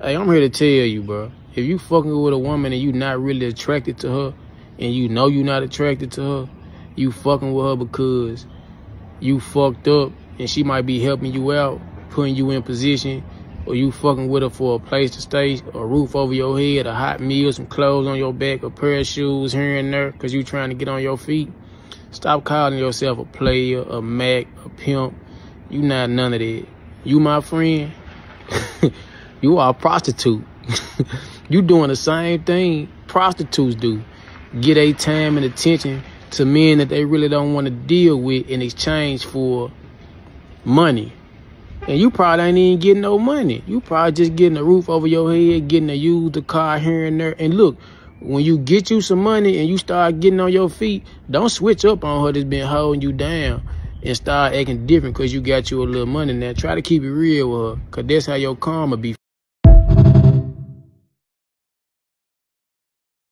Hey, I'm here to tell you, bro. If you fucking with a woman and you not really attracted to her, and you know you not attracted to her, you fucking with her because you fucked up and she might be helping you out, putting you in position, or you fucking with her for a place to stay, a roof over your head, a hot meal, some clothes on your back, a pair of shoes here and there, because you trying to get on your feet. Stop calling yourself a player, a mac, a pimp. You not none of that. You my friend. you are a prostitute. you doing the same thing prostitutes do. Get a time and attention to men that they really don't want to deal with in exchange for money. And you probably ain't even getting no money. You probably just getting a roof over your head, getting to use the car here and there. And look, when you get you some money and you start getting on your feet, don't switch up on her that's been holding you down and start acting different because you got you a little money now. Try to keep it real with her because that's how your karma be